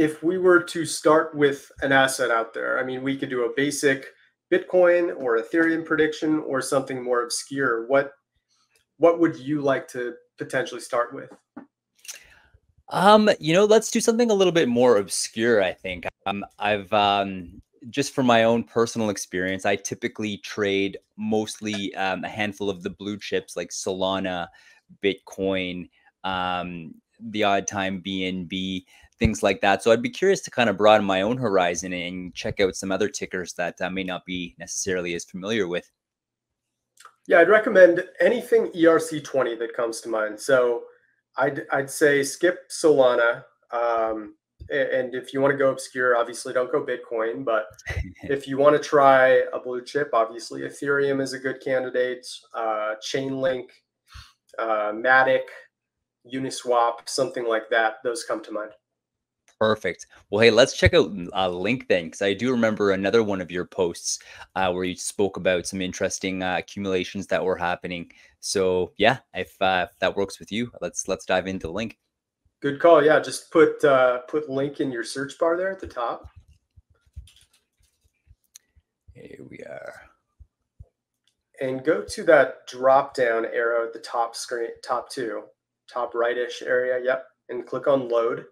if we were to start with an asset out there, I mean, we could do a basic Bitcoin or Ethereum prediction or something more obscure. What what would you like to potentially start with? Um, you know, let's do something a little bit more obscure, I think. Um, I've um just from my own personal experience, I typically trade mostly um, a handful of the blue chips like Solana, Bitcoin, um, the odd time BNB, things like that. So I'd be curious to kind of broaden my own horizon and check out some other tickers that I may not be necessarily as familiar with. Yeah, I'd recommend anything ERC20 that comes to mind. So I'd, I'd say skip Solana. Um, and if you want to go obscure, obviously don't go Bitcoin. But if you want to try a blue chip, obviously Ethereum is a good candidate. Uh, Chainlink, uh, Matic, Uniswap, something like that. Those come to mind. Perfect. Well, hey, let's check out uh, Link then, because I do remember another one of your posts uh, where you spoke about some interesting uh, accumulations that were happening. So, yeah, if, uh, if that works with you, let's let's dive into Link. Good call. Yeah, just put uh, put Link in your search bar there at the top. Here we are. And go to that drop down arrow at the top screen, top two, top rightish area. Yep, and click on load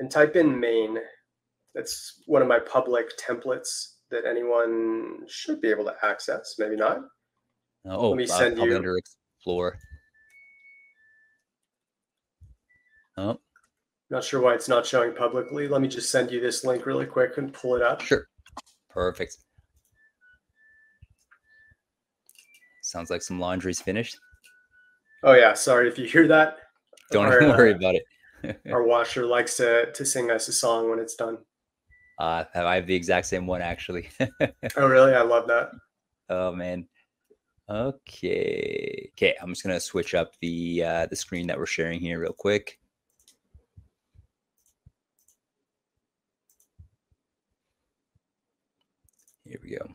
and type in main. That's one of my public templates that anyone should be able to access. Maybe not. Oh, let me uh, send uh, you under explore. Oh. Not sure why it's not showing publicly. Let me just send you this link really quick and pull it up. Sure. Perfect. Sounds like some laundry's finished. Oh yeah, sorry if you hear that. Don't or, worry uh, about it. our washer likes to to sing us a song when it's done. Uh, I have the exact same one actually. oh, really? I love that. Oh man. Okay. Okay. I'm just gonna switch up the uh, the screen that we're sharing here real quick. Here we go.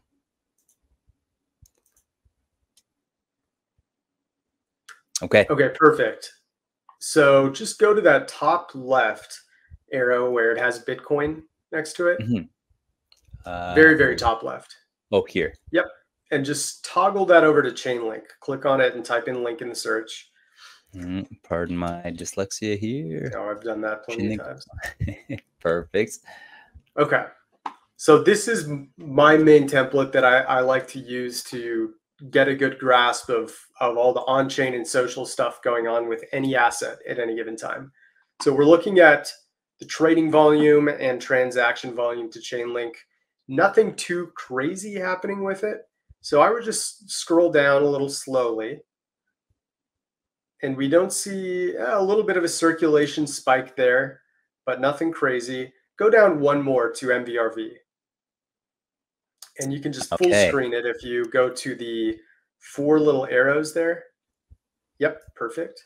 Okay. Okay. Perfect. So just go to that top left arrow where it has Bitcoin next to it. Mm-hmm. Uh, very, very top left. Oh, here. Yep. And just toggle that over to Chainlink. Click on it and type in link in the search. Mm, pardon my dyslexia here. Oh, I've done that plenty Chainlink. of times. Perfect. Okay. So this is my main template that I, I like to use to get a good grasp of of all the on-chain and social stuff going on with any asset at any given time. So we're looking at the trading volume and transaction volume to Chainlink. Nothing too crazy happening with it. So I would just scroll down a little slowly. And we don't see eh, a little bit of a circulation spike there, but nothing crazy. Go down one more to MVRV and you can just full okay. screen it if you go to the four little arrows there. Yep, perfect.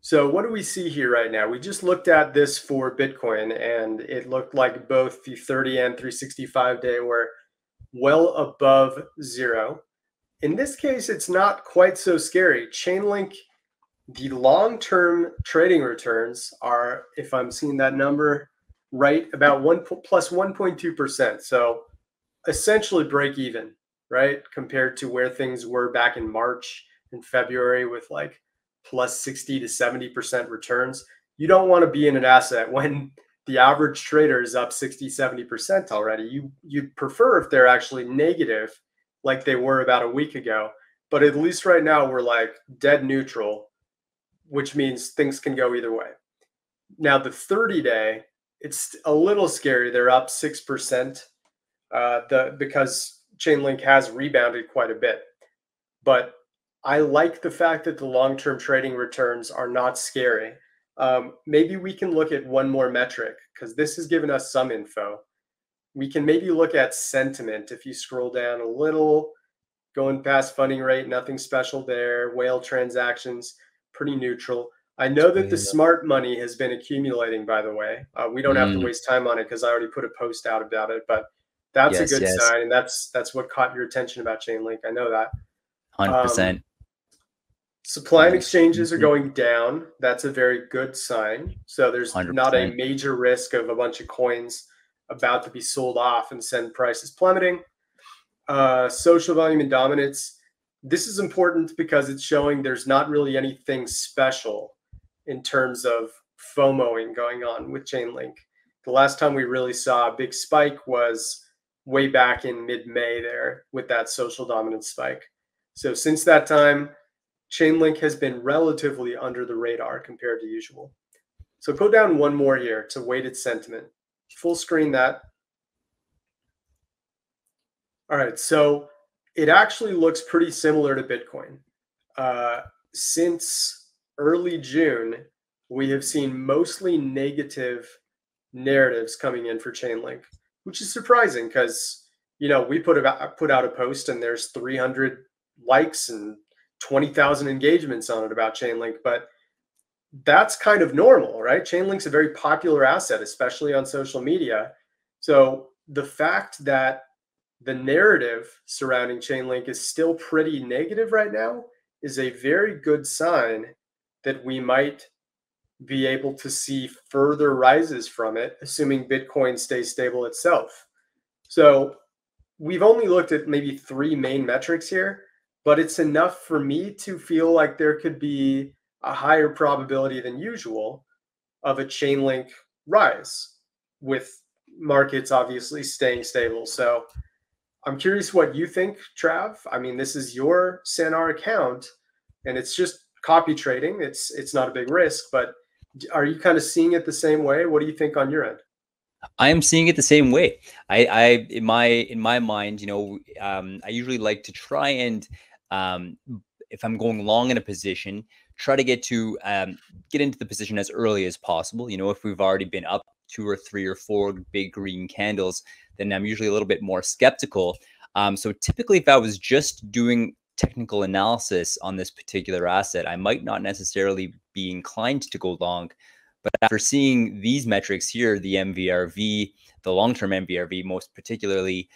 So what do we see here right now? We just looked at this for Bitcoin and it looked like both the 30 and 365 day were well above zero. In this case, it's not quite so scary. Chainlink, the long-term trading returns are, if I'm seeing that number right, about one plus 1.2%. So essentially break even, right? Compared to where things were back in March and February with like plus 60 to 70% returns. You don't want to be in an asset when the average trader is up 60, 70% already. You you'd prefer if they're actually negative like they were about a week ago. But at least right now we're like dead neutral, which means things can go either way. Now the 30 day, it's a little scary. They're up 6% uh, the because Chainlink has rebounded quite a bit. But I like the fact that the long-term trading returns are not scary. Um, maybe we can look at one more metric because this has given us some info. We can maybe look at sentiment if you scroll down a little, going past funding rate, nothing special there. Whale transactions, pretty neutral. I know that the smart money has been accumulating, by the way. Uh, we don't have to mm. waste time on it because I already put a post out about it. But that's yes, a good yes. sign, and that's that's what caught your attention about Chainlink. I know that. Hundred um, percent. Supply and exchanges are going down. That's a very good sign. So there's 100%. not a major risk of a bunch of coins about to be sold off and send prices plummeting. Uh, social volume and dominance. This is important because it's showing there's not really anything special in terms of FOMOing going on with Chainlink. The last time we really saw a big spike was way back in mid May there with that social dominance spike. So since that time, Chainlink has been relatively under the radar compared to usual. So go down one more here to weighted sentiment. Full screen that. All right, so it actually looks pretty similar to Bitcoin. Uh, since early June, we have seen mostly negative narratives coming in for Chainlink, which is surprising because you know we put about put out a post and there's 300 likes and 20,000 engagements on it about Chainlink, but that's kind of normal, right? Chainlink's a very popular asset, especially on social media. So the fact that the narrative surrounding Chainlink is still pretty negative right now is a very good sign that we might be able to see further rises from it, assuming Bitcoin stays stable itself. So we've only looked at maybe three main metrics here but it's enough for me to feel like there could be a higher probability than usual of a Chainlink rise with markets obviously staying stable. So I'm curious what you think, Trav. I mean, this is your SanR account and it's just copy trading. It's it's not a big risk, but are you kind of seeing it the same way? What do you think on your end? I am seeing it the same way. I, I in my in my mind, you know, um, I usually like to try and um, if I'm going long in a position, try to get to um, get into the position as early as possible. You know, if we've already been up two or three or four big green candles, then I'm usually a little bit more skeptical. Um, so typically, if I was just doing technical analysis on this particular asset, I might not necessarily be inclined to go long. But after seeing these metrics here, the MVRV, the long-term MVRV, most particularly,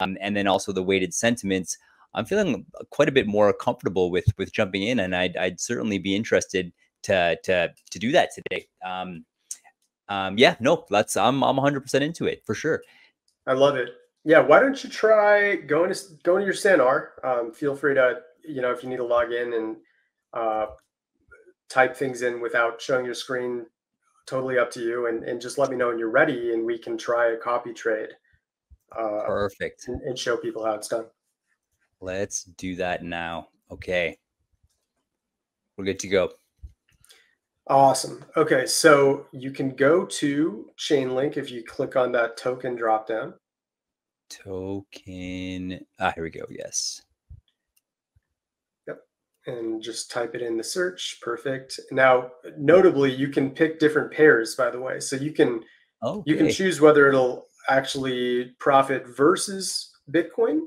um, and then also the weighted sentiments, I'm feeling quite a bit more comfortable with with jumping in, and I'd, I'd certainly be interested to to to do that today. Um, um, yeah, no, let's. I'm I'm 100 percent into it for sure. I love it. Yeah, why don't you try going to going to your SanR? Um, feel free to you know if you need to log in and uh, type things in without showing your screen. Totally up to you, and and just let me know when you're ready, and we can try a copy trade. Uh, Perfect. And, and show people how it's done. Let's do that now. Okay. We're good to go. Awesome. Okay, so you can go to Chainlink if you click on that token dropdown. Token. Ah, here we go. Yes. Yep. And just type it in the search. Perfect. Now, notably, you can pick different pairs, by the way. So you can okay. you can choose whether it'll actually profit versus Bitcoin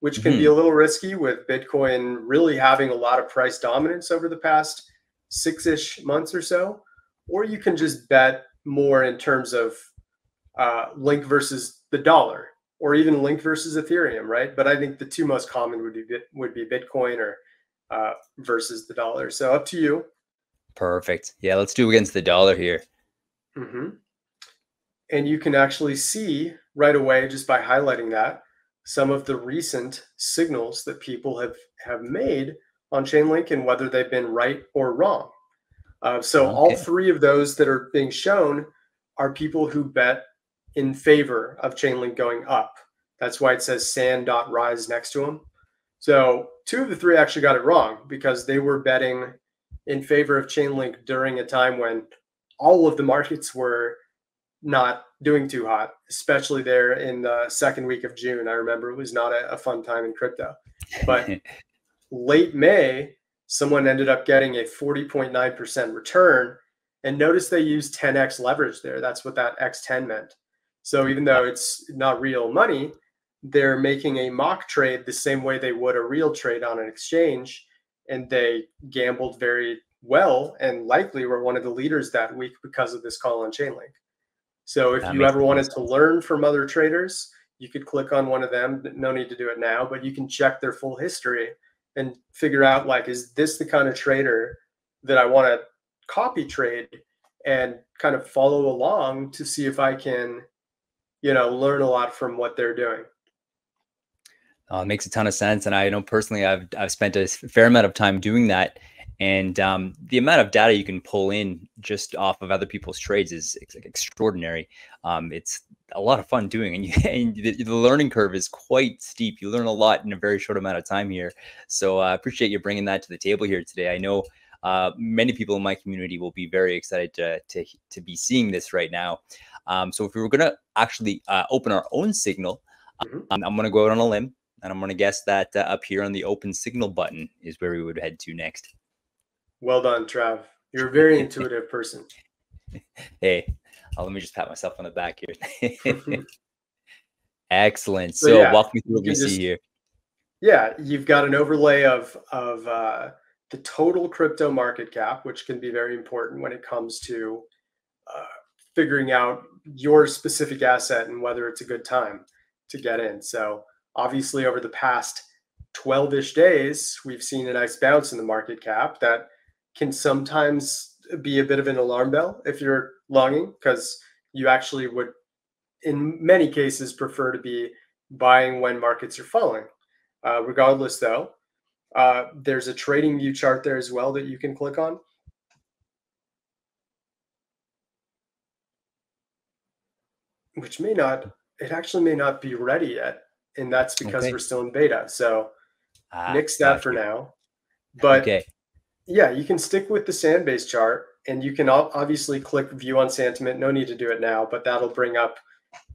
which can mm-hmm. be a little risky with Bitcoin really having a lot of price dominance over the past six ish months or so. Or you can just bet more in terms of uh, Link versus the dollar, or even Link versus Ethereum, right? But I think the two most common would be would be Bitcoin or uh, versus the dollar. So up to you. Perfect. Yeah, let's do against the dollar here. Mm-hmm. And you can actually see right away just by highlighting that some of the recent signals that people have have made on Chainlink and whether they've been right or wrong. Uh, so okay. all three of those that are being shown are people who bet in favor of Chainlink going up. That's why it says san.rise next to them. So two of the three actually got it wrong because they were betting in favor of Chainlink during a time when all of the markets were not doing too hot, especially there in the second week of June. I remember it was not a, a fun time in crypto. But late May, someone ended up getting a 40.9% return. And notice they used 10x leverage there. That's what that X10 meant. So even though it's not real money, they're making a mock trade the same way they would a real trade on an exchange. And they gambled very well and likely were one of the leaders that week because of this call on Chainlink. So if that you ever wanted sense. to learn from other traders, you could click on one of them. No need to do it now, but you can check their full history and figure out like, is this the kind of trader that I want to copy trade and kind of follow along to see if I can, you know, learn a lot from what they're doing. Uh, makes a ton of sense, and I know personally, I've I've spent a fair amount of time doing that, and um, the amount of data you can pull in just off of other people's trades is extraordinary. Um, it's a lot of fun doing, and, you, and the, the, learning curve is quite steep. You learn a lot in a very short amount of time here. So uh, I appreciate you bringing that to the table here today. I know uh, many people in my community will be very excited to to, to be seeing this right now. Um, so if we were going to actually uh, open our own signal, mm-hmm. um, I'm going to go out on a limb and I'm going to guess that uh, up here on the open signal button is where we would head to next. Well done, Trav. You're a very intuitive person. Hey, oh, let me just pat myself on the back here. Excellent. So, so yeah, walk me through what we see here. Yeah, you've got an overlay of of uh, the total crypto market cap, which can be very important when it comes to uh, figuring out your specific asset and whether it's a good time to get in. So obviously over the past 12-ish days, we've seen a nice bounce in the market cap that can sometimes be a bit of an alarm bell if you're longing, because you actually would, in many cases, prefer to be buying when markets are falling. Uh, regardless, though, uh, there's a trading view chart there as well that you can click on. Which may not, it actually may not be ready yet and that's because okay. we're still in beta. So ah, nix that gotcha. for now. But okay. yeah, you can stick with the Sanbase chart and you can obviously click view on Santiment. No need to do it now, but that'll bring up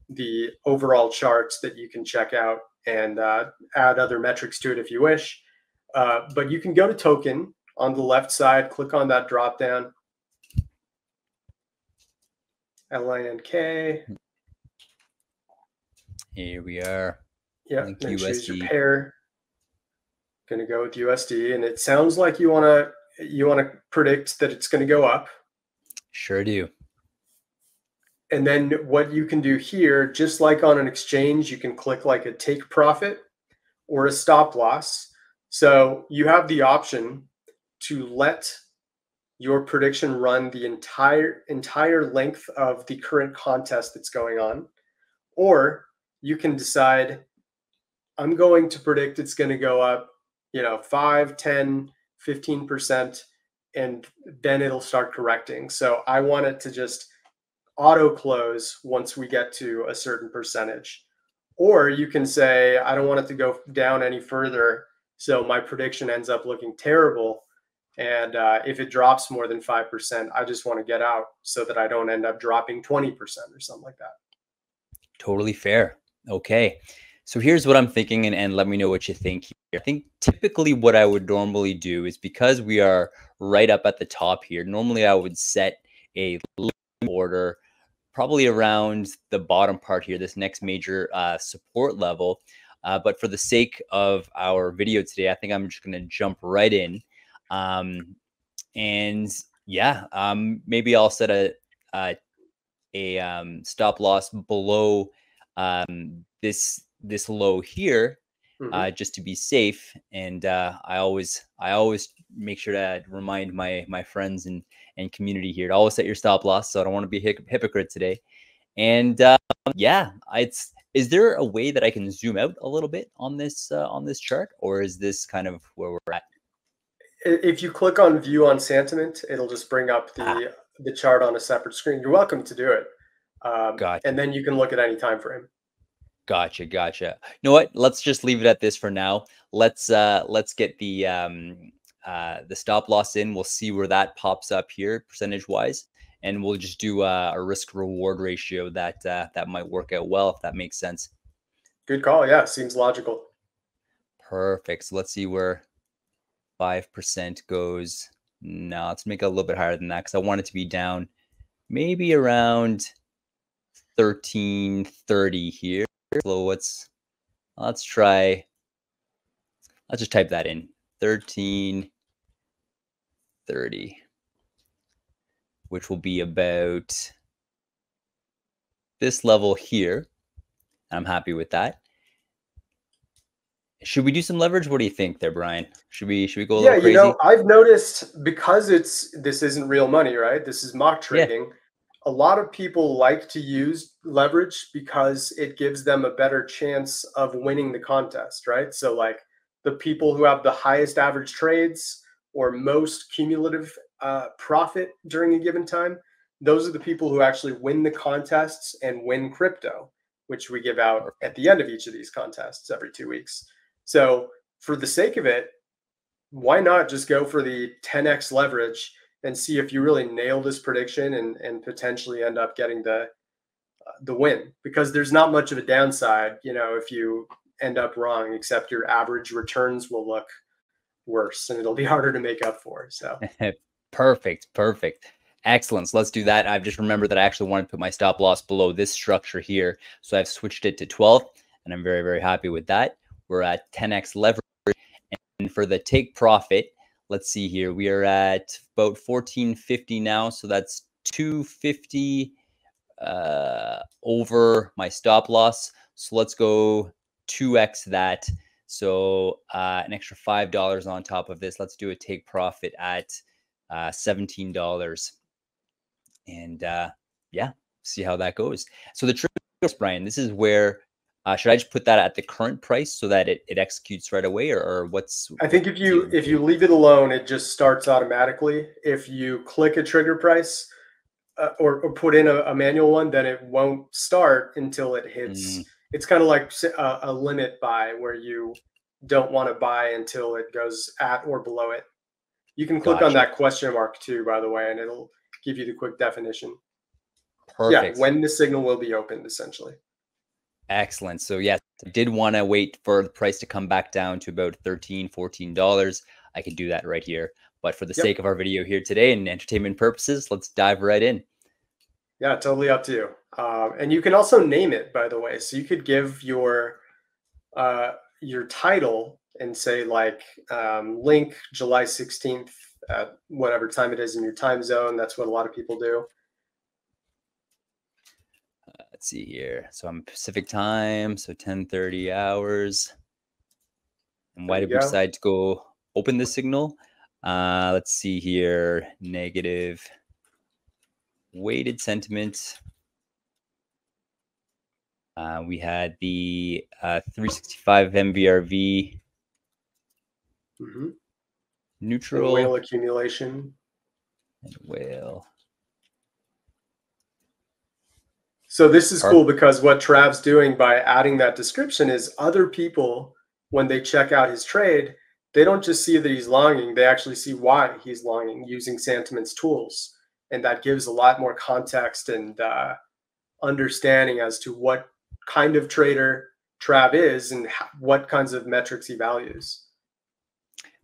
the overall charts that you can check out and uh, add other metrics to it if you wish. Uh, but you can go to token on the left side, click on that drop down. LINK. Here we are. Yeah, like then USD. choose your pair. Going to go with USD, and it sounds like you want to you want to predict that it's going to go up. Sure do. And then what you can do here, just like on an exchange, you can click like a take profit or a stop loss. So you have the option to let your prediction run the entire entire length of the current contest that's going on, or you can decide I'm going to predict it's going to go up, you know, 5, 10, 15%, and then it'll start correcting. So I want it to just auto close once we get to a certain percentage. Or you can say, I don't want it to go down any further. So my prediction ends up looking terrible. And uh, if it drops more than 5%, I just want to get out so that I don't end up dropping 20% or something like that. Totally fair. Okay. So here's what I'm thinking, and, and let me know what you think here. I think typically what I would normally do is because we are right up at the top here, normally I would set a order probably around the bottom part here, this next major uh, support level. Uh, but for the sake of our video today, I think I'm just going to jump right in. Um, and yeah, um, maybe I'll set a, a, a um, stop loss below um, this this low here mm-hmm. uh, just to be safe. And uh, I always I always make sure to remind my my friends and and community here to always set your stop loss. So I don't want to be a hypocrite today. And uh, yeah, it's is there a way that I can zoom out a little bit on this uh, on this chart, or is this kind of where we're at? If you click on view on Santiment, it'll just bring up the ah. the chart on a separate screen. You're welcome to do it. Um, gotcha. And then you can look at any time frame. Gotcha, gotcha. You know what? Let's just leave it at this for now. Let's uh let's get the um uh the stop loss in. We'll see where that pops up here percentage wise, and we'll just do uh, a risk reward ratio that uh, that might work out well if that makes sense. Good call. Yeah, seems logical. Perfect. So let's see where five percent goes. No, let's make it a little bit higher than that because I want it to be down maybe around 1330 here. So let's let's try. Let's just type that in. 1330, which will be about this level here. I'm happy with that. should we do some leverage? What do you think there, Brian? Should we should we go a yeah, little crazy? you know, I've noticed because it's this isn't real money, right? This is mock trading. Yeah. A lot of people like to use leverage because it gives them a better chance of winning the contest, right? So like the people who have the highest average trades or most cumulative uh, profit during a given time, those are the people who actually win the contests and win crypto, which we give out at the end of each of these contests every two weeks. So, for the sake of it, why not just go for the 10x leverage and see if you really nail this prediction and, and potentially end up getting the the win? Because there's not much of a downside, you know, if you end up wrong, except your average returns will look worse and it'll be harder to make up for. So perfect, perfect. excellence let's do that. I've just remembered that I actually want to put my stop loss below this structure here. So I've switched it to 12 and I'm very, very happy with that. We're at 10x leverage. And for the take profit, let's see here. We are at about 1450 now. So that's 250 uh, over my stop loss. So let's go 2x that. So uh, an extra $5 on top of this. Let's do a take profit at uh, $17. And uh, yeah, see how that goes. So the trick, Brian, this is where uh, should I just put that at the current price so that it, it executes right away, or, or what's? I think if you if you leave it alone, it just starts automatically. If you click a trigger price uh, or, or put in a, a, manual one, then it won't start until it hits. Mm. It's kind of like a, a limit buy where you don't want to buy until it goes at or below it. You can click gotcha. on that question mark too, by the way, and it'll give you the quick definition. Perfect. Yeah, when the signal will be opened, essentially. Excellent. So yes, I did want to wait for the price to come back down to about 13 $14. I can do that right here. But for the yep. sake of our video here today and entertainment purposes, let's dive right in. Yeah, totally up to you. Um, and you can also name it, by the way. So you could give your uh, your title and say like um, link July 16th at whatever time it is in your time zone. That's what a lot of people do let's see here. So I'm Pacific time, so 10:30 hours. And why did we decide to go open the signal? Uh, let's see here. Negative weighted sentiment. Uh, we had the uh, 365 MVRV mm-hmm. neutral and whale accumulation and whale So this is cool because what Trav's doing by adding that description is other people, when they check out his trade, they don't just see that he's longing, they actually see why he's longing using Santiment's tools. And that gives a lot more context and uh, understanding as to what kind of trader Trav is and what kinds of metrics he values.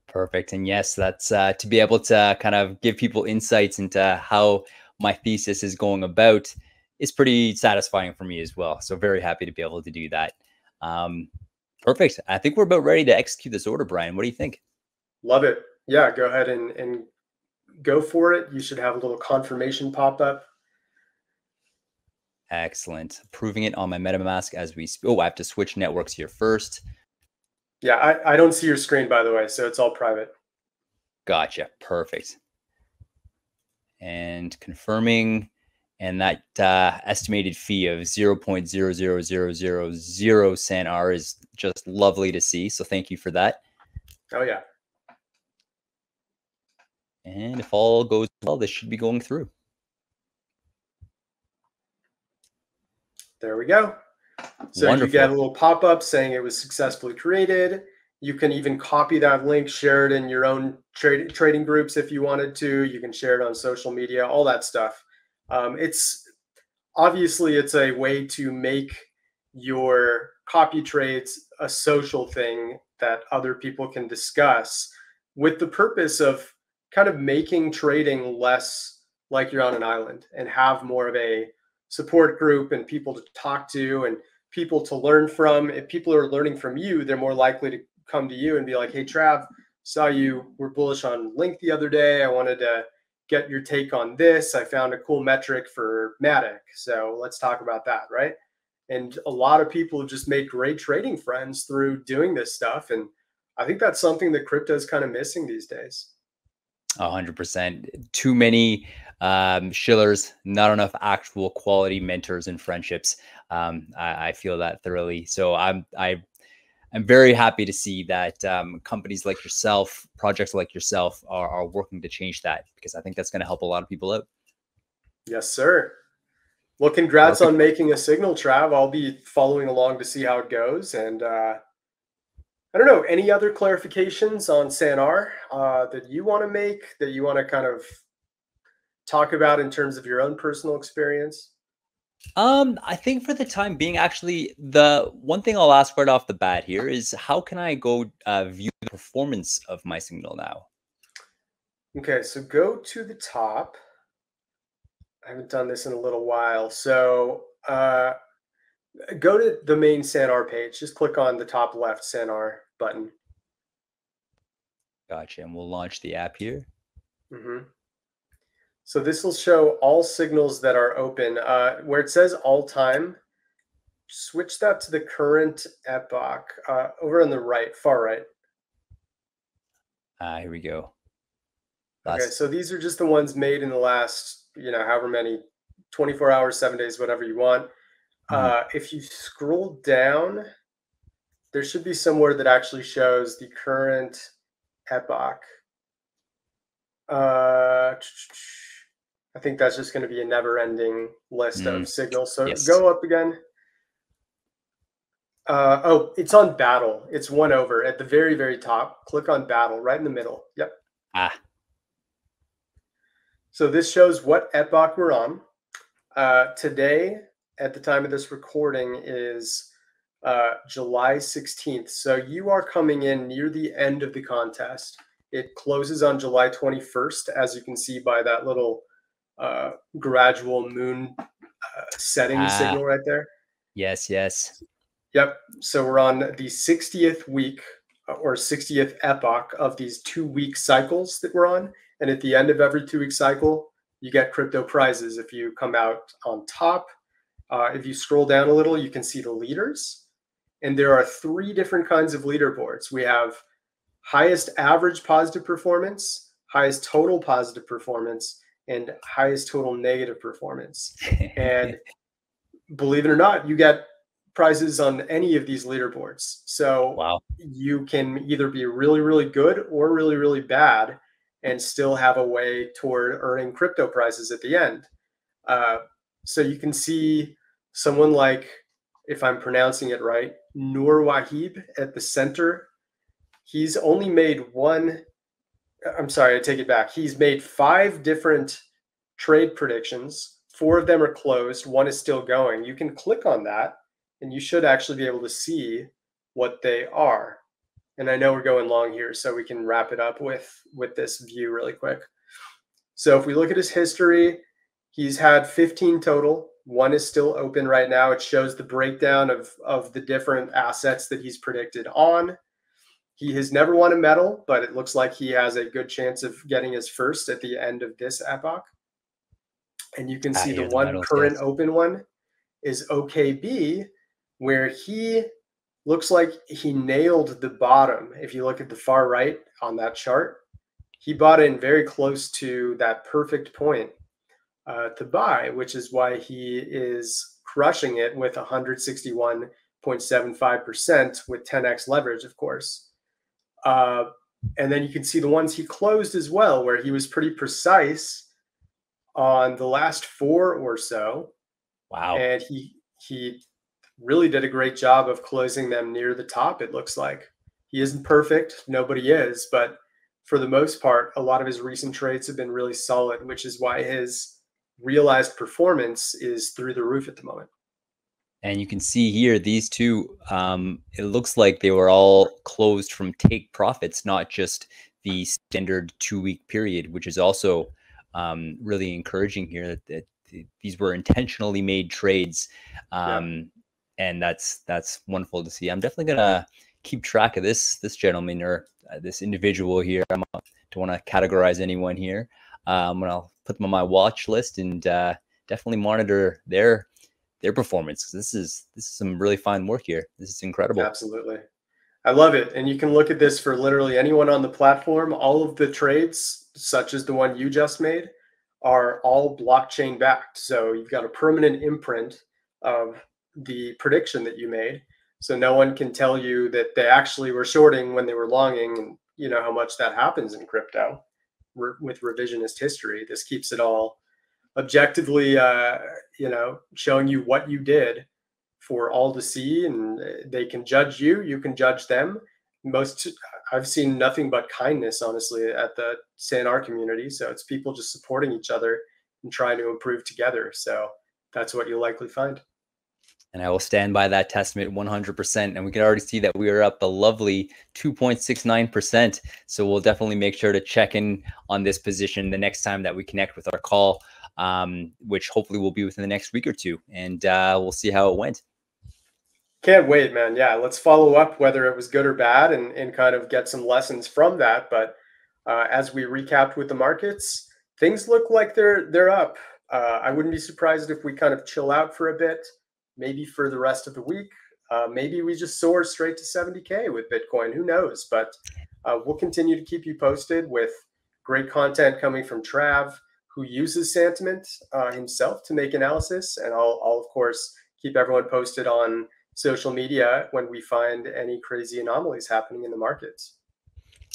Perfect. And yes, that's uh, to be able to kind of give people insights into how my thesis is going about is pretty satisfying for me as well. So very happy to be able to do that. Um, perfect. I think we're about ready to execute this order, Brian. What do you think? Love it. Yeah, go ahead and, and go for it. You should have a little confirmation pop up. Excellent. Proving it on my MetaMask as we. Oh, I have to switch networks here first. Yeah, I, I don't see your screen, by the way, so it's all private. Gotcha. Perfect. And confirming and that uh, estimated fee of 0.00000 cent R is just lovely to see. So thank you for that. Oh yeah. And if all goes well, this should be going through. There we go. So Wonderful. you get a little pop-up saying it was successfully created. You can even copy that link, share it in your own tra- trading groups if you wanted to. You can share it on social media, all that stuff. Um, it's obviously it's a way to make your copy trades a social thing that other people can discuss with the purpose of kind of making trading less like you're on an island and have more of a support group and people to talk to and people to learn from. If people are learning from you, they're more likely to come to you and be like, "Hey, Trav, saw you were bullish on Link the other day. I wanted to get your take on this. I found a cool metric for Matic. So let's talk about that, right? and a lot of people just made great trading friends through doing this stuff. And I think that's something that crypto is kind of missing these days. hundred percent. Too many um, shillers, not enough actual quality mentors and friendships. Um, I, I, feel that thoroughly. So I'm I I'm very happy to see that um, companies like yourself, projects like yourself, are, are working to change that because I think that's going to help a lot of people out. Yes, sir. Well, congrats on making a signal, Trav. I'll be following along to see how it goes. And uh, I don't know, any other clarifications on SANR uh, that you want to make, that you want to kind of talk about in terms of your own personal experience? Um, I think for the time being, actually, the one thing I'll ask right off the bat here is how can I go uh, view the performance of my signal now? Okay, so go to the top. I haven't done this in a little while. So uh, go to the main SANR page. Just click on the top left SANR button. Gotcha. And we'll launch the app here. Mm-hmm. So this will show all signals that are open. Uh, where it says all time, switch that to the current epoch uh, over on the right, far right. Ah, here we go. Last... Okay, so these are just the ones made in the last you know, however many 24 hours, seven days, whatever you want. Mm-hmm. Uh, if you scroll down, there should be somewhere that actually shows the current epoch. Uh, I think that's just going to be a never ending list mm. of signals. So yes. go up again. Uh, oh, it's on battle. It's one over at the very, very top. Click on battle right in the middle. Yep. Ah, so this shows what epoch we're on. Uh, today, at the time of this recording, is uh, July 16th. So you are coming in near the end of the contest. It closes on July 21st, as you can see by that little uh, gradual moon uh, setting ah, signal right there. Yes, yes. Yep. So we're on the 60th week uh, or 60th epoch of these two week cycles that we're on. And at the end of every two week cycle, you get crypto prizes if you come out on top. Uh, if you scroll down a little, you can see the leaders. And there are three different kinds of leaderboards. We have highest average positive performance, highest total positive performance, and highest total negative performance. and believe it or not, you get prizes on any of these leaderboards. So wow. you can either be really, really good or really, really bad and still have a way toward earning crypto prizes at the end. Uh, so you can see someone like, if I'm pronouncing it right, Noor Wahib at the center. He's only made one. I'm sorry, I take it back. He's made five different trade predictions. Four of them are closed, one is still going. You can click on that, and you should actually be able to see what they are and I know we're going long here, so we can wrap it up with with this view really quick. So if we look at his history, he's had 15 total. One is still open right now. It shows the breakdown of of the different assets that he's predicted on. He has never won a medal, but it looks like he has a good chance of getting his first at the end of this epoch. And you can ah, see the one current open one is OKB, where he looks like he nailed the bottom. If you look at the far right on that chart, he bought in very close to that perfect point uh, to buy, which is why he is crushing it with 161.75% with 10x leverage, of course. Uh, and then you can see the ones he closed as well, where he was pretty precise on the last four or so. Wow. And he he really did a great job of closing them near the top, it looks like. He isn't perfect, nobody is, but for the most part, a lot of his recent trades have been really solid, which is why his realized performance is through the roof at the moment. And you can see here, these two, um, it looks like they were all closed from take profits, not just the standard two week period, which is also um, really encouraging here that, that, these were intentionally made trades. Um, and that's that's wonderful to see. I'm definitely gonna keep track of this this gentleman or uh, this individual here. I don't want to categorize anyone here. Um, and I'll put them on my watch list and uh, definitely monitor their their performance. This is this is some really fine work here. This is incredible. Absolutely. I love it. And you can look at this for literally anyone on the platform. All of the trades, such as the one you just made, are all blockchain backed. So you've got a permanent imprint of the prediction that you made. So no one can tell you that they actually were shorting when they were longing. And you know how much that happens in crypto re- with revisionist history. This keeps it all objectively, uh, you know, showing you what you did for all to see, and they can judge you. You can judge them. Most I've seen nothing but kindness, honestly, at the SANR community. So it's people just supporting each other and trying to improve together. So that's what you'll likely find. And I will stand by that testament 100%. And we can already see that we are up a lovely 2.69%. So we'll definitely make sure to check in on this position the next time that we connect with our call, um, which hopefully will be within the next week or two. And uh, we'll see how it went. Can't wait, man. Yeah, let's follow up whether it was good or bad and, and kind of get some lessons from that. But uh, as we recapped with the markets, things look like they're they're up. Uh, I wouldn't be surprised if we kind of chill out for a bit, maybe for the rest of the week. Uh, maybe we just soar straight to 70k with Bitcoin. Who knows? But uh, we'll continue to keep you posted with great content coming from Trav, who uses Santiment uh, himself to make analysis, and I'll, I'll of course keep everyone posted on social media when we find any crazy anomalies happening in the markets.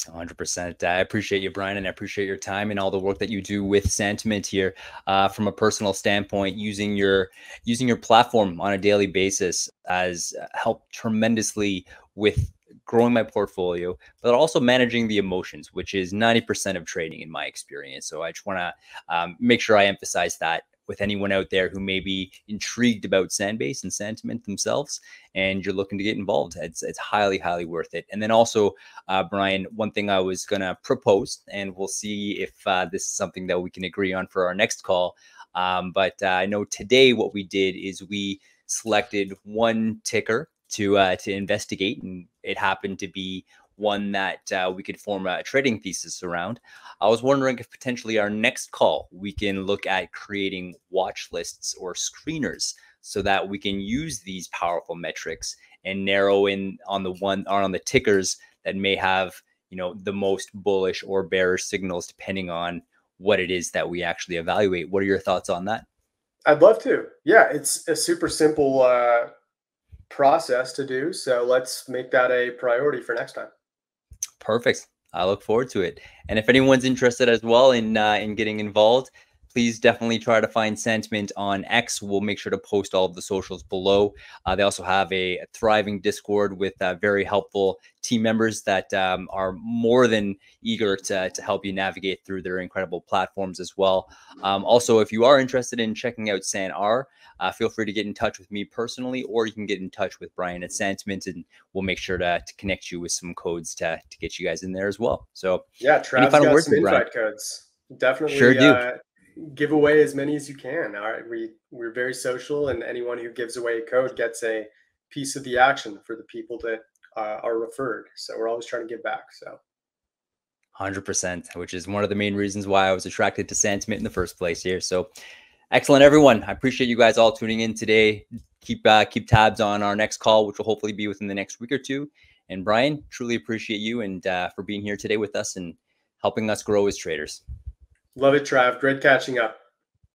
100%. I appreciate you, Brian, and I appreciate your time and all the work that you do with Santiment here. Uh, from a personal standpoint, using your using your platform on a daily basis has helped tremendously with growing my portfolio, but also managing the emotions, which is 90% of trading in my experience. So I just want to um, make sure I emphasize that with anyone out there who may be intrigued about Sanbase and Santiment themselves, and you're looking to get involved, it's it's highly highly worth it. And then also, uh, Brian, one thing I was gonna propose, and we'll see if uh, this is something that we can agree on for our next call. Um, but uh, I know today what we did is we selected one ticker to uh, to investigate, and it happened to be one that uh, we could form a trading thesis around. I was wondering if potentially our next call we can look at creating watch lists or screeners so that we can use these powerful metrics and narrow in on the one or on the tickers that may have you know the most bullish or bearish signals depending on what it is that we actually evaluate. What are your thoughts on that? I'd love to. Yeah, it's a super simple uh, process to do. So let's make that a priority for next time. Perfect. I look forward to it. And if anyone's interested as well in uh, in getting involved, please definitely try to find Santiment on X. We'll make sure to post all of the socials below. Uh, they also have a, thriving Discord with uh, very helpful team members that um, are more than eager to, to help you navigate through their incredible platforms as well. Um, also, if you are interested in checking out SanR, uh, feel free to get in touch with me personally, or you can get in touch with Brian at Santiment, and we'll make sure to, to connect you with some codes to, to get you guys in there as well. So, yeah, Trav's got some invite codes. Definitely, sure do. Uh, give away as many as you can. All right, we we're very social, and anyone who gives away a code gets a piece of the action for the people that uh, are referred. So we're always trying to give back. So. 100%, which is one of the main reasons why I was attracted to Santiment in the first place here. So, excellent, everyone. I appreciate you guys all tuning in today. Keep uh, keep tabs on our next call, which will hopefully be within the next week or two. And Brian, truly appreciate you and uh, for being here today with us and helping us grow as traders. Love it, Trav. Great catching up.